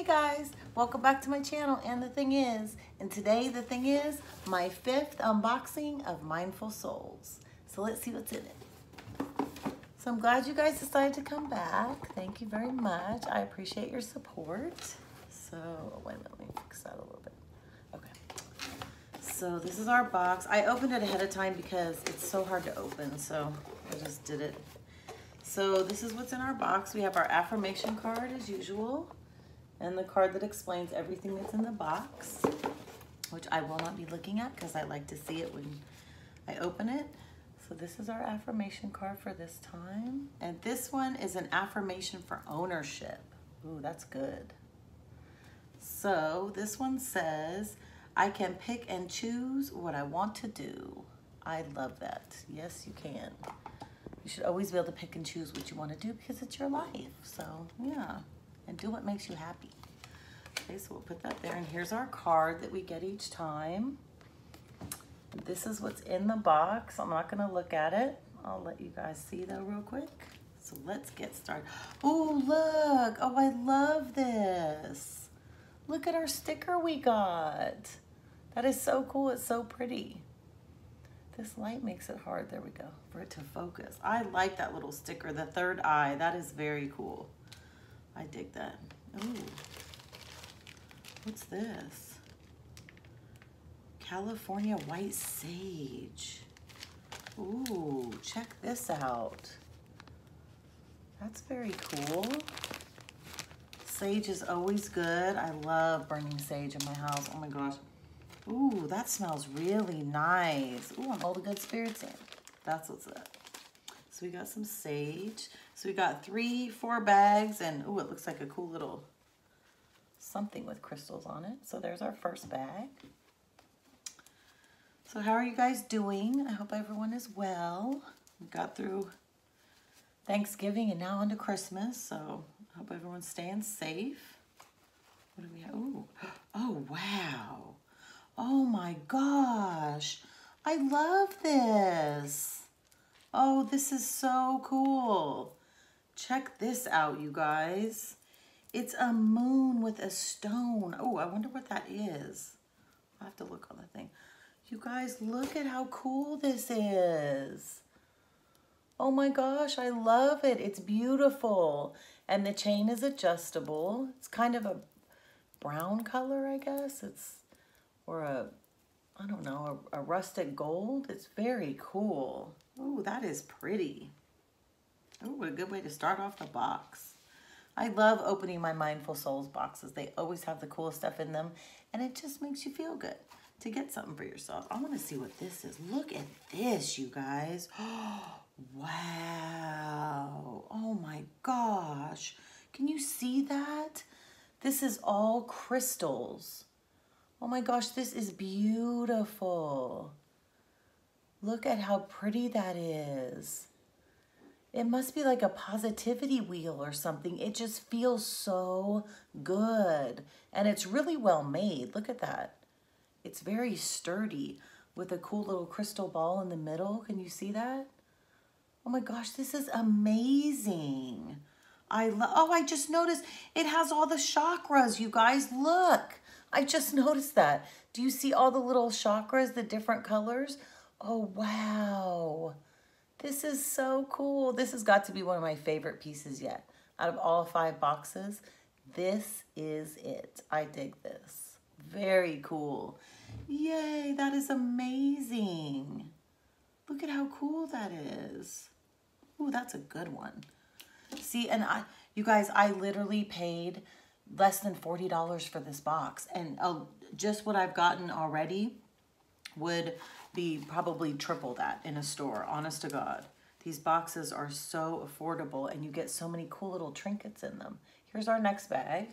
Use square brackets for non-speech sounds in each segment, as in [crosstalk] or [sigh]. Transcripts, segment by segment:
Hey guys, welcome back to my channel and the thing is, and today the thing is my fifth unboxing of Mindful Souls. So let's see what's in it. So I'm glad you guys decided to come back. Thank you very much. I appreciate your support. So, wait a minute, let me fix that a little bit. Okay. So this is our box. I opened it ahead of time because it's so hard to open, so I just did it. So this is what's in our box. We have our affirmation card as usual and the card that explains everything that's in the box, which I will not be looking at because I like to see it when I open it. So this is our affirmation card for this time. And this one is an affirmation for ownership. Ooh, that's good. So this one says, I can pick and choose what I want to do. I love that. Yes, you can. You should always be able to pick and choose what you want to do because it's your life. So yeah and do what makes you happy. Okay, so we'll put that there. And here's our card that we get each time. This is what's in the box. I'm not gonna look at it. I'll let you guys see though real quick. So let's get started. Oh, look. Oh, I love this. Look at our sticker we got. That is so cool. It's so pretty. This light makes it hard. There we go. For it to focus. I like that little sticker, the third eye. That is very cool. I dig that. Ooh. What's this? California white sage. Ooh, check this out. That's very cool. Sage is always good. I love burning sage in my house. Oh my gosh. Ooh, that smells really nice. Ooh, I'm all the good spirits in. That's what's up. So we got some sage. So we got three, four bags, and oh, it looks like a cool little something with crystals on it. So there's our first bag. So how are you guys doing? I hope everyone is well. We got through Thanksgiving and now on to Christmas. So I hope everyone's staying safe. What do we have? Ooh. [gasps] Oh, wow. Oh my gosh. I love this. Oh, this is so cool. Check this out, you guys. It's a moon with a stone. Oh, I wonder what that is. i have to look on the thing. You guys, look at how cool this is. Oh my gosh, I love it. It's beautiful. And the chain is adjustable. It's kind of a brown color, I guess. It's, or a, I don't know, a, a rustic gold. It's very cool. Oh, that is pretty. Oh, what a good way to start off the box. I love opening my Mindful Souls boxes. They always have the coolest stuff in them, and it just makes you feel good to get something for yourself. I want to see what this is. Look at this, you guys. [gasps] wow. Oh my gosh. Can you see that? This is all crystals. Oh my gosh, this is beautiful. Look at how pretty that is. It must be like a positivity wheel or something. It just feels so good. And it's really well made. Look at that. It's very sturdy with a cool little crystal ball in the middle. Can you see that? Oh my gosh, this is amazing. I love, oh, I just noticed it has all the chakras, you guys. Look, I just [laughs] noticed that. Do you see all the little chakras, the different colors? Oh, wow. This is so cool. This has got to be one of my favorite pieces yet. Out of all five boxes, this is it. I dig this. Very cool. Yay, that is amazing. Look at how cool that is. Ooh, that's a good one. See, and I, you guys, I literally paid less than $40 for this box. And uh, just what I've gotten already would be probably triple that in a store, honest to God. These boxes are so affordable and you get so many cool little trinkets in them. Here's our next bag.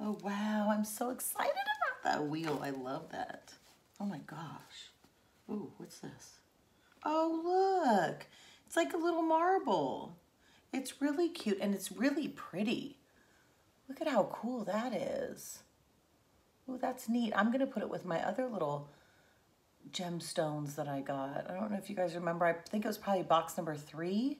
Oh, wow, I'm so excited about that wheel. I love that. Oh my gosh. Ooh, what's this? Oh, look, it's like a little marble. It's really cute and it's really pretty. Look at how cool that is. Oh, that's neat. I'm gonna put it with my other little gemstones that I got. I don't know if you guys remember. I think it was probably box number three.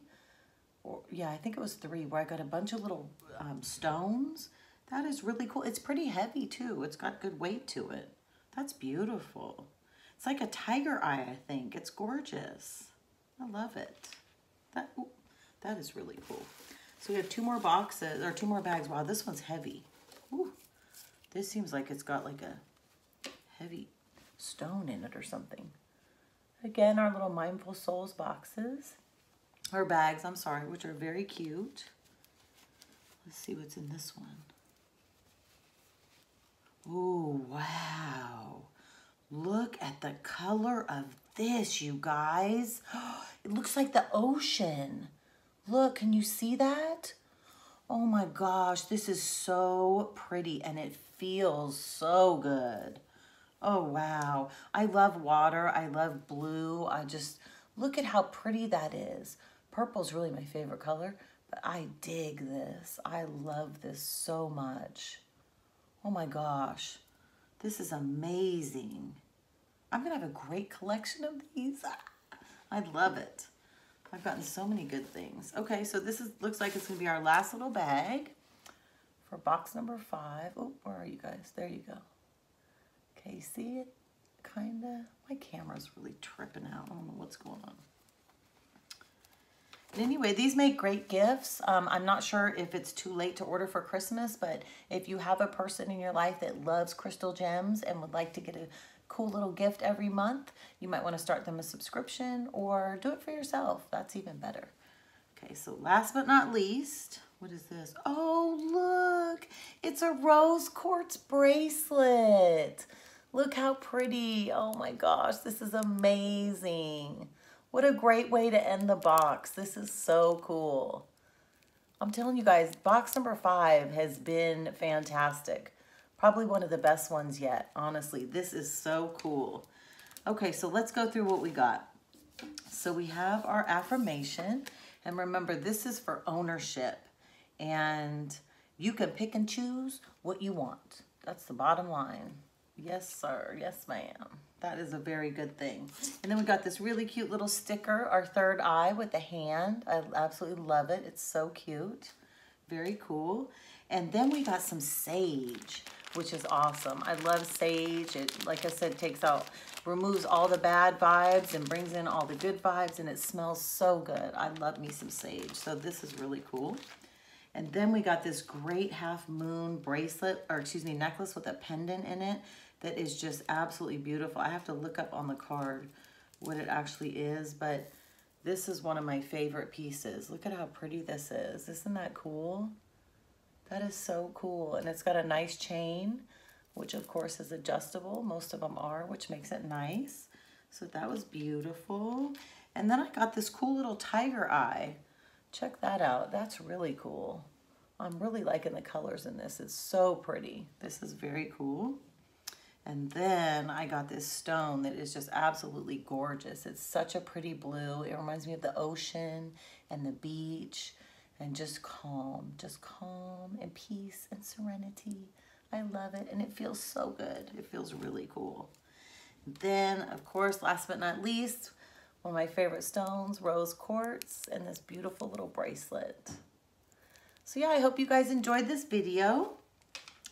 Or, yeah, I think it was three where I got a bunch of little um, stones That is really cool. It's pretty heavy too. It's got good weight to it. That's beautiful. It's like a tiger eye, I think. It's gorgeous. I love it. That, ooh, that is really cool. So we have two more boxes, or two more bags. Wow, this one's heavy. Ooh, this seems like it's got like a heavy stone in it or something. Again, our little Mindful Souls boxes, or bags, I'm sorry, which are very cute. Let's see what's in this one. Oh, wow. Look at the color of this, you guys. [gasps] It looks like the ocean. Look, can you see that? Oh my gosh, this is so pretty and it feels so good. Oh, wow. I love water. I love blue. I just, look at how pretty that is. Purple is really my favorite color, but I dig this. I love this so much. Oh my gosh. This is amazing. I'm to have a great collection of these. [laughs] I love it. I've gotten so many good things. Okay, so this is looks like it's to be our last little bag for box number five. Oh, where are you guys? There you go. Okay, see it? Kinda. My camera's really tripping out. I don't know what's going on. Anyway, these make great gifts. Um, I'm not sure if it's too late to order for Christmas, but if you have a person in your life that loves crystal gems and would like to get a cool little gift every month, you might want to start them a subscription or do it for yourself. That's even better. Okay, so last but not least, what is this? Oh, look, it's a rose quartz bracelet. Look how pretty. Oh my gosh, this is amazing. What a great way to end the box. This is so cool. I'm telling you guys, box number five has been fantastic. Probably one of the best ones yet, honestly. This is so cool. Okay, so let's go through what we got. So we have our affirmation. And remember, this is for ownership. And you can pick and choose what you want. That's the bottom line. Yes, sir. Yes, ma'am. That is a very good thing. And then we got this really cute little sticker, our third eye with the hand. I absolutely love it. It's so cute. Very cool. And then we got some sage, which is awesome. I love sage. It, like I said, takes out, removes all the bad vibes and brings in all the good vibes, and it smells so good. I love me some sage. So this is really cool. And then we got this great half moon bracelet, or excuse me, necklace with a pendant in it that is just absolutely beautiful. I have to look up on the card what it actually is, but this is one of my favorite pieces. Look at how pretty this is. Isn't that cool? That is so cool. And it's got a nice chain, which of course is adjustable. Most of them are, which makes it nice. So that was beautiful. And then I got this cool little tiger eye. Check that out. That's really cool. I'm really liking the colors in this. It's so pretty. This is very cool. And then I got this stone that is just absolutely gorgeous. It's such a pretty blue. It reminds me of the ocean and the beach and just calm, just calm and peace and serenity. I love it and it feels so good. It feels really cool. Then, of course, last but not least, one of my favorite stones, rose quartz, and this beautiful little bracelet. So yeah, I hope you guys enjoyed this video.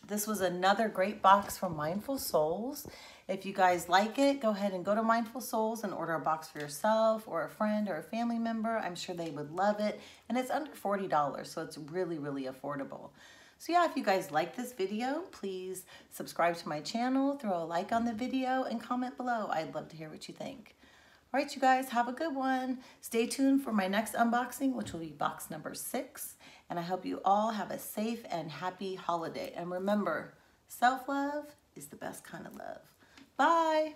This was another great box from Mindful Souls. If you guys like it, go ahead and go to Mindful Souls and order a box for yourself or a friend or a family member. I'm sure they would love it. And it's under $40, so it's really, really affordable. So yeah, if you guys like this video, please subscribe to my channel, throw a like on the video, and comment below. I'd love to hear what you think. All right, you guys, have a good one. Stay tuned for my next unboxing, which will be box number six. And I hope you all have a safe and happy holiday. And remember, self-love is the best kind of love. Bye.